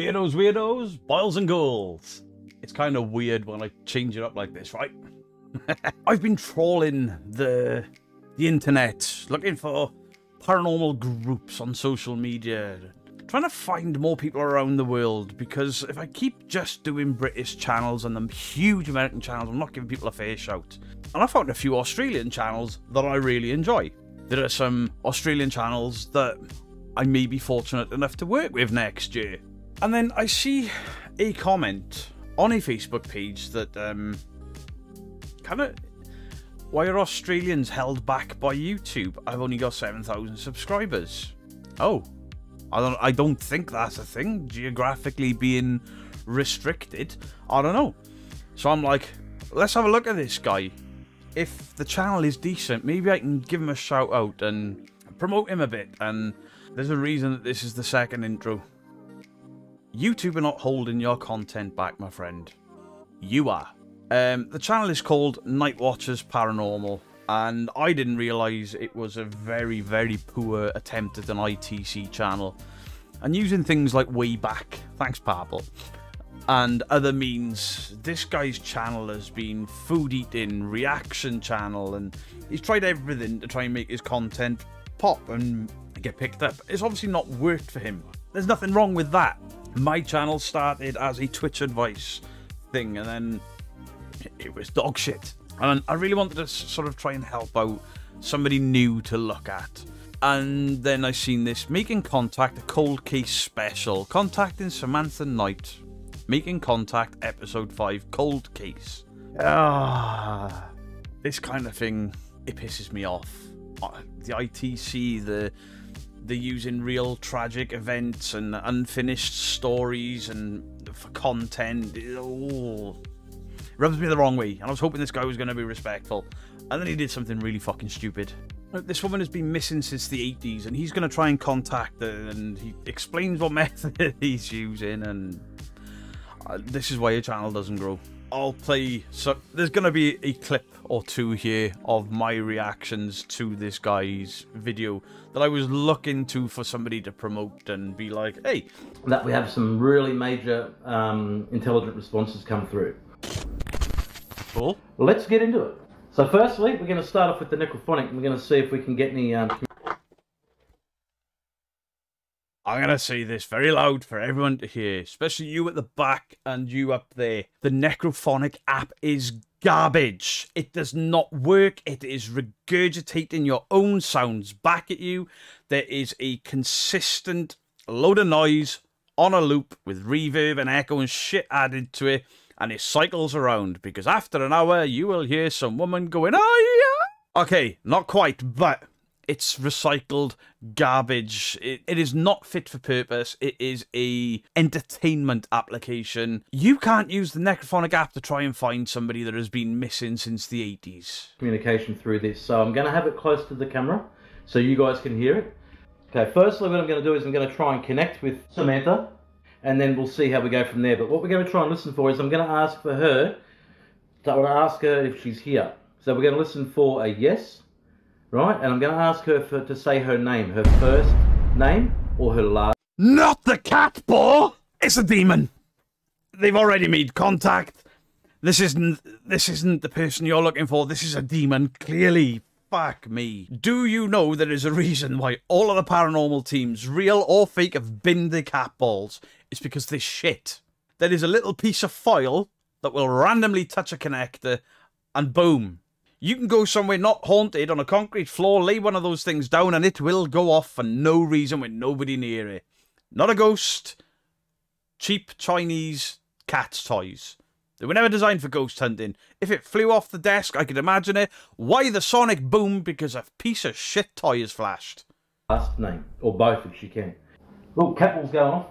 Beardos, weirdos, boils and ghouls. It's kind of weird when I change it up like this, right? I've been trawling the the internet, looking for paranormal groups on social media, trying to find more people around the world because if I keep just doing British channels and the huge American channels, I'm not giving people a fair shout. And I found a few Australian channels that I really enjoy. There are some Australian channels that I may be fortunate enough to work with next year. And then I see a comment on a Facebook page that um, kind of why are Australians held back by YouTube? I've only got 7,000 subscribers. Oh, I don't, I don't think that's a thing. Geographically being restricted. I don't know. So I'm like, let's have a look at this guy. If the channel is decent, maybe I can give him a shout out and promote him a bit. And there's a reason that this is the second intro. YouTube are not holding your content back, my friend. You are. Um, the channel is called Night Watchers Paranormal, and I didn't realise it was a very, very poor attempt at an ITC channel. And using things like Wayback, thanks Purple, and other means, this guy's channel has been food eating, reaction channel, and he's tried everything to try and make his content pop and get picked up. It's obviously not worked for him. There's nothing wrong with that. My channel started as a Twitch advice thing, and then it was dog shit. And I really wanted to sort of try and help out somebody new to look at. And then I seen this Making Contact, a cold case special, contacting Samantha Knight. Making Contact, episode 5, cold case. Ah, this kind of thing, it pisses me off. Uh, the ITC, the the using real tragic events and unfinished stories and for content. Oh, rubs me the wrong way. And I was hoping this guy was going to be respectful. And then he did something really fucking stupid. This woman has been missing since the 80s, and he's going to try and contact her, and he explains what method he's using, and uh, this is why your channel doesn't grow. I'll play. So there's going to be a clip or two here of my reactions to this guy's video that I was looking to for somebody to promote and be like, hey. That we have some really major um, intelligent responses come through. Cool. Let's get into it. So firstly, we're going to start off with the necrophonic. And we're going to see if we can get any. Um... I'm going to say this very loud for everyone to hear, especially you at the back and you up there. The necrophonic app is garbage. It does not work. It is regurgitating your own sounds back at you. There is a consistent load of noise on a loop with reverb and echo and shit added to it and it cycles around because after an hour you will hear some woman going, oh yeah. Okay, not quite, but it's recycled garbage. It, it is not fit for purpose. It is a entertainment application. You can't use the Necrophonic app to try and find somebody that has been missing since the 80s. Communication through this. So I'm going to have it close to the camera so you guys can hear it. Okay, firstly what I'm going to do is I'm going to try and connect with Samantha and then we'll see how we go from there. But what we're going to try and listen for is I'm going to ask for her, so I want to ask her if she's here. So we're going to listen for a yes, right? And I'm going to ask her for, to say her name, her first name or her last. Not the cat ball! It's a demon! They've already made contact. This isn't this isn't the person you're looking for. This is a demon, clearly. Fuck me. Do you know there is a reason why all of the paranormal teams, real or fake, have binned the cat balls? It's because they shit. There is a little piece of foil that will randomly touch a connector, and boom. You can go somewhere not haunted on a concrete floor, lay one of those things down, and it will go off for no reason with nobody near it. Not a ghost. Cheap Chinese cat's toys. They were never designed for ghost hunting. If it flew off the desk, I could imagine it. Why the sonic boom? Because a piece of shit toy has flashed. Last name, or both if she can. Oh, cat ball's going off.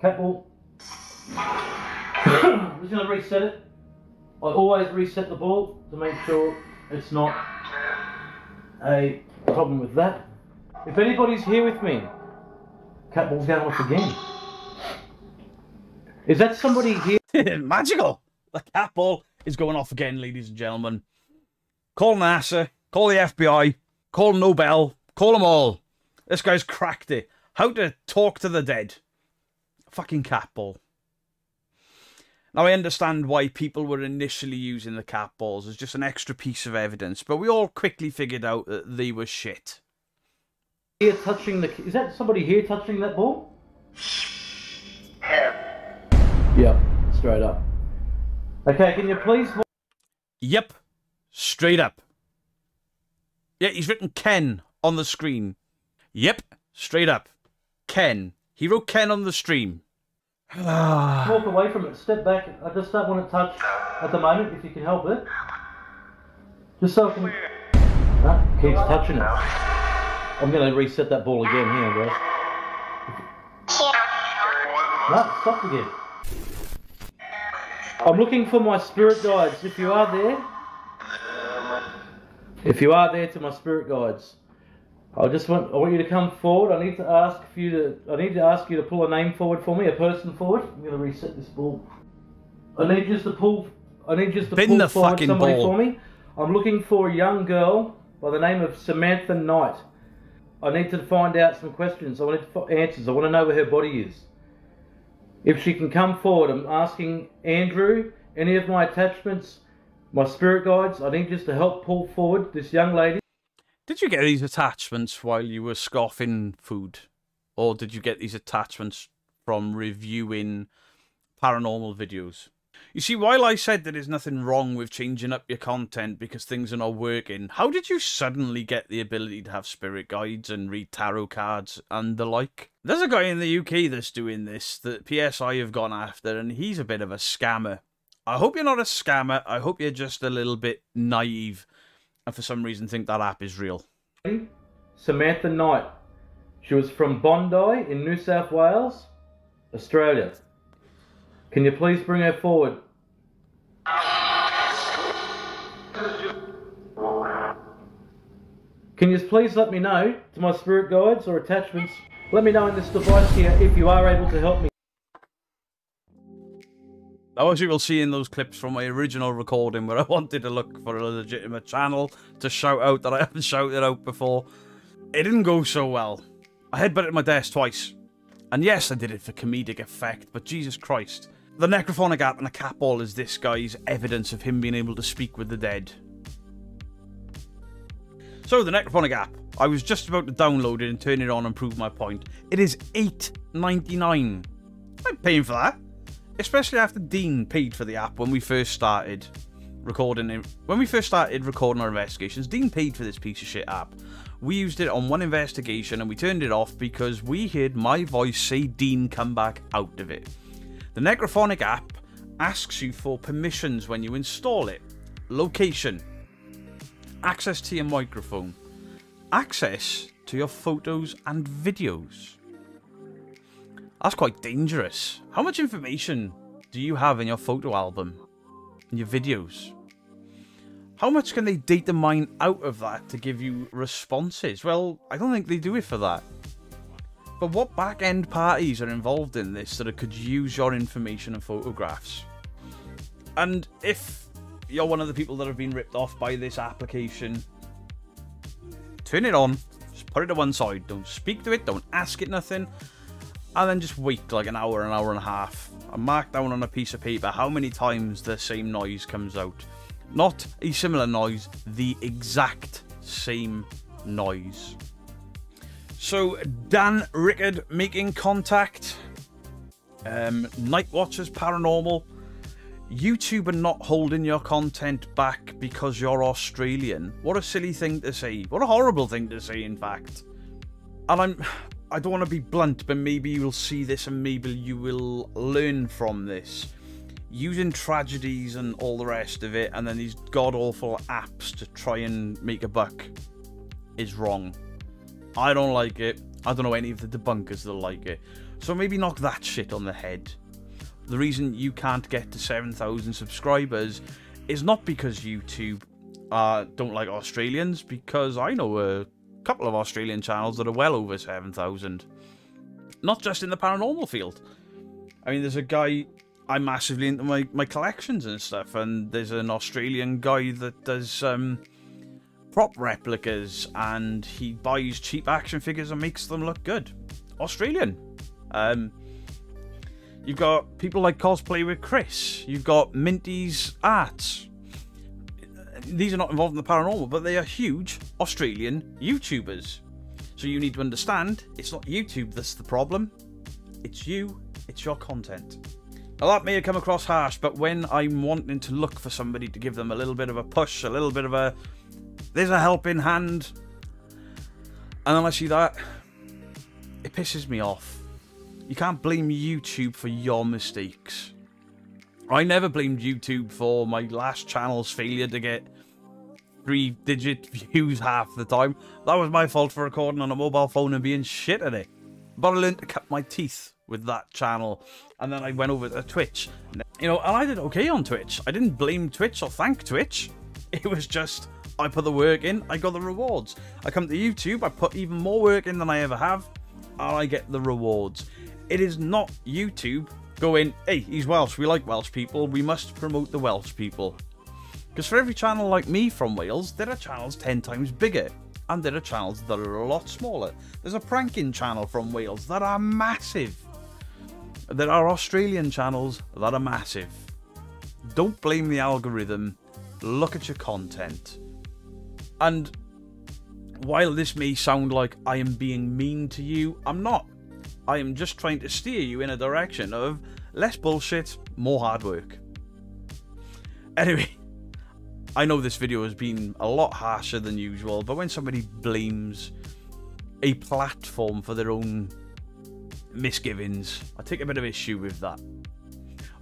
Cat. I'm just going to reset it. I always reset the ball to make sure it's not a problem with that. If anybody's here with me, cat ball's going off again. Is that somebody here? Magical! The cat ball is going off again, ladies and gentlemen. Call NASA, call the FBI, call Nobel, call them all. This guy's cracked it. How to talk to the dead. fucking cat ball. Now, I understand why people were initially using the cat balls as just an extra piece of evidence, but we all quickly figured out that they were shit. Here touching the. Is that somebody here touching that ball? Yeah, straight up. Okay, can you please. Yep, straight up. Yeah, he's written Ken on the screen. Yep, straight up. Ken. He wrote Ken on the stream. Walk away from it. Step back. I just don't want it touched at the moment, if you can help it. Just so I can. No, keeps touching it. I'm going to reset that ball again. here, guys. No, stopped again. I'm looking for my spirit guides. If you are there, if you are there to my spirit guides, I just want I want you to come forward. I need to ask for you to I need to ask you to pull a name forward for me, a person forward. I'm gonna reset this ball. I need just to pull I need just to Bin pull the forward fucking somebody ball. for me. I'm looking for a young girl by the name of Samantha Knight. I need to find out some questions. I want answers. I want to know where her body is. If she can come forward, I'm asking Andrew, any of my attachments, my spirit guides, I need just to help pull forward this young lady. Did you get these attachments while you were scoffing food? Or did you get these attachments from reviewing paranormal videos? You see, while I said that there's nothing wrong with changing up your content because things are not working, how did you suddenly get the ability to have spirit guides and read tarot cards and the like? There's a guy in the UK that's doing this that PSI have gone after, and he's a bit of a scammer. I hope you're not a scammer. I hope you're just a little bit naive and for some reason think that app is real. Samantha Knight. She was from Bondi in New South Wales, Australia. Can you please bring her forward? Can you please let me know to my spirit guides or attachments? Let me know in this device here if you are able to help me. As you will see in those clips from my original recording where I wanted to look for a legitimate channel to shout out that I haven't shouted out before, it didn't go so well. I headbutted my desk twice. And yes, I did it for comedic effect, but Jesus Christ. The necrophonic app and the cat ball is this guy's evidence of him being able to speak with the dead. So, the necrophonic app. I was just about to download it and turn it on and prove my point. It is $8.99. I'm paying for that especially after Dean paid for the app when we first started recording it. When we first started recording our investigations, Dean paid for this piece of shit app. We used it on one investigation and we turned it off because we heard my voice say Dean come back out of it. The Necrophonic app asks you for permissions when you install it. Location. Access to your microphone. Access to your photos and videos. That's quite dangerous. How much information do you have in your photo album? In your videos? How much can they data mine out of that to give you responses? Well, I don't think they do it for that. But what back end parties are involved in this that could use your information and photographs? And if you're one of the people that have been ripped off by this application, turn it on, just put it to one side. Don't speak to it, don't ask it nothing and then just wait like an hour, an hour and a half, and mark down on a piece of paper how many times the same noise comes out. Not a similar noise, the exact same noise. So, Dan Rickard making contact. Um, Night Watchers Paranormal. YouTube not holding your content back because you're Australian. What a silly thing to say. What a horrible thing to say, in fact. And I'm I don't want to be blunt, but maybe you will see this and maybe you will learn from this. Using tragedies and all the rest of it, and then these god awful apps to try and make a buck is wrong. I don't like it. I don't know any of the debunkers that like it. So maybe knock that shit on the head. The reason you can't get to 7,000 subscribers is not because YouTube uh, don't like Australians, because I know a couple of Australian channels that are well over 7,000. Not just in the paranormal field. I mean, there's a guy, I'm massively into my, my collections and stuff, and there's an Australian guy that does um, prop replicas, and he buys cheap action figures and makes them look good. Australian. Um, You've got people like Cosplay with Chris. You've got Minty's Arts. These are not involved in the paranormal, but they are huge Australian YouTubers. So you need to understand, it's not YouTube that's the problem. It's you, it's your content. Now that may have come across harsh, but when I'm wanting to look for somebody to give them a little bit of a push, a little bit of a there's a helping hand, and then I see that, it pisses me off. You can't blame YouTube for your mistakes. I never blamed YouTube for my last channel's failure to get three digit views half the time. That was my fault for recording on a mobile phone and being shit at it. But I learned to cut my teeth with that channel. And then I went over to Twitch. You know, and I did okay on Twitch. I didn't blame Twitch or thank Twitch. It was just, I put the work in, I got the rewards. I come to YouTube, I put even more work in than I ever have, and I get the rewards. It is not YouTube going, hey, he's Welsh, we like Welsh people, we must promote the Welsh people. Because for every channel like me from Wales, there are channels 10 times bigger. And there are channels that are a lot smaller. There's a pranking channel from Wales that are massive. There are Australian channels that are massive. Don't blame the algorithm. Look at your content. And while this may sound like I am being mean to you, I'm not. I am just trying to steer you in a direction of less bullshit, more hard work. Anyway, I know this video has been a lot harsher than usual, but when somebody blames a platform for their own misgivings, I take a bit of issue with that.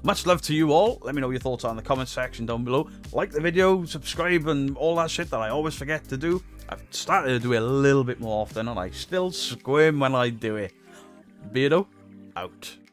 Much love to you all. Let me know your thoughts on the comment section down below. Like the video, subscribe, and all that shit that I always forget to do. I've started to do it a little bit more often, and I still squirm when I do it. Beardo, out.